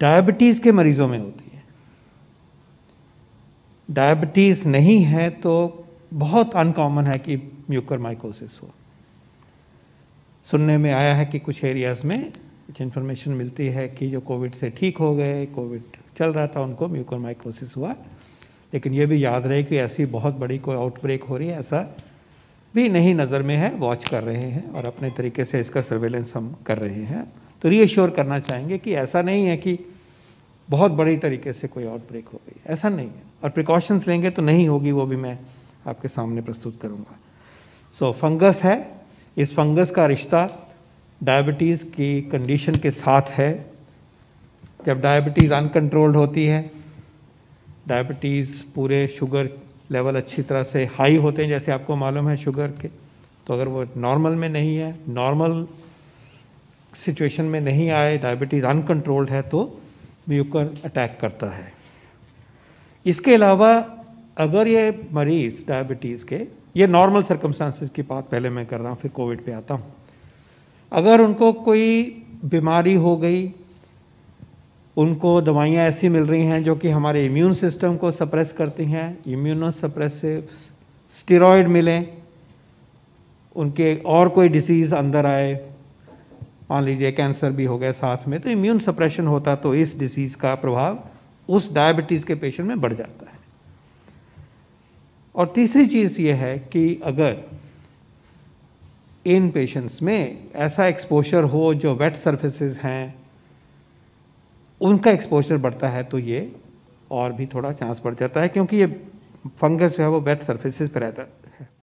Diabetes के मरीज़ों में होती है। डायबिटीज़ नहीं है तो बहुत अनकॉमन है कि म्यूकर माइकोसिस हो। सुनने में आया है कि कुछ एरियाज़ में कुछ इन्फॉर्मेशन मिलती है कि जो कोविड से ठीक हो गए कोविड चल रहा था, उनको म्यूकर माइकोसिस हुआ। लेकिन ये भी याद रहे कि ऐसी बहुत बड़ी कोई आउटब्रेक हो रही है, ऐसा भी नहीं नज़र में है वॉच कर रहे हैं और अपने तरीके से इसका सर्वेलेंस हम कर रहे हैं। तो रीअश्योर करना चाहेंगे कि ऐसा नहीं है कि बहुत बड़ी तरीके से कोई आउटब्रेक हो गई। ऐसा नहीं है। और प्रिकॉशंस लेंगे तो नहीं होगी वो भी मैं आपके सामने प्रस्तुत करूँगा। सो so, फंगस है। इस फंगस का रिश्ता डायबिटीज़ की कंडीशन के साथ है। जब डायबिटीज़ अनकंट्रोल्ड होती है डायबिटीज़ पूरे शुगर लेवल अच्छी तरह से हाई होते हैं, जैसे आपको मालूम है शुगर के। तो अगर वो नॉर्मल में नहीं है, नॉर्मल सिचुएशन में नहीं आए, डायबिटीज़ अनकंट्रोल्ड है तो म्यूकर अटैक करता है। इसके अलावा अगर ये मरीज़ डायबिटीज़ के, ये नॉर्मल सर्कमस्टांसिस की बात पहले मैं कर रहा हूँ, फिर कोविड पे आता हूँ। अगर उनको कोई बीमारी हो गई उनको दवाइयाँ ऐसी मिल रही हैं जो कि हमारे इम्यून सिस्टम को सप्रेस करती हैं इम्यूनो सप्रेसिव स्टेरॉयड मिलें, उनके और कोई डिसीज़ अंदर आए, मान लीजिए कैंसर भी हो गया साथ में तो इम्यून सप्रेशन होता तो इस डिसीज़ का प्रभाव उस डायबिटीज़ के पेशेंट में बढ़ जाता है। और तीसरी चीज़ ये है कि अगर इन पेशेंट्स में ऐसा एक्सपोजर हो जो वेट सर्फेसिस हैं उनका एक्सपोजर बढ़ता है तो ये और भी थोड़ा चांस बढ़ जाता है क्योंकि ये फंगस जो है वो वेट सर्फेसिस पर रहता है